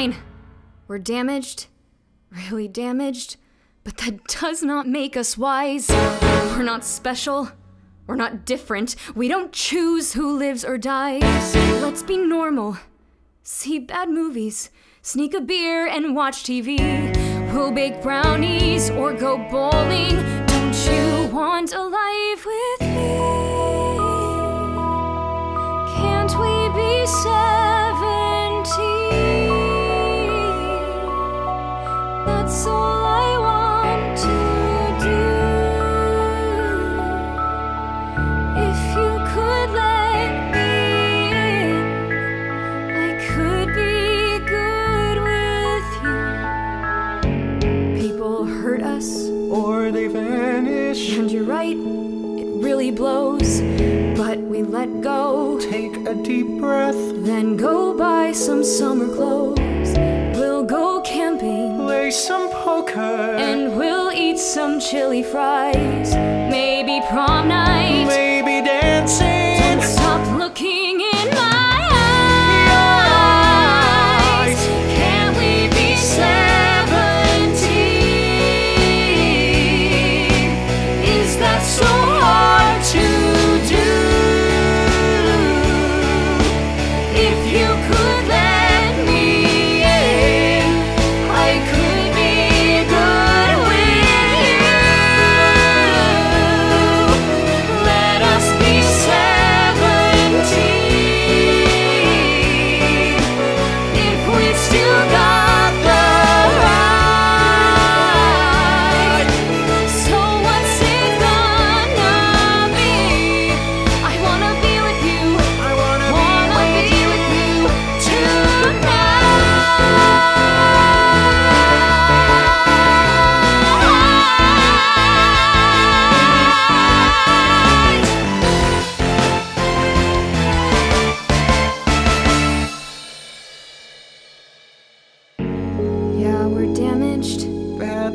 Fine. We're damaged. Really damaged. But that does not make us wise. We're not special. We're not different. We don't choose who lives or dies. Let's be normal. See bad movies. Sneak a beer and watch TV. We'll bake brownies or go bowling. Don't you want right, it really blows. But we let go, Take a deep breath. then go buy some summer clothes. We'll go camping. Play some poker. And we'll eat some chili fries. Maybe prom night. maybe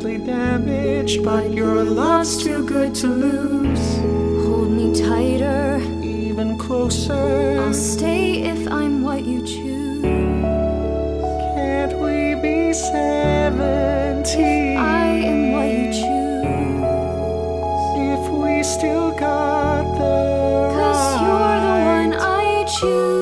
badly damaged, but your love's too good to lose. Hold me tighter. Even closer. I'll stay if I'm what you choose. Can't we be seventeen? If I am what you choose. If we still got the Cause right. one I choose. You're the one I choose.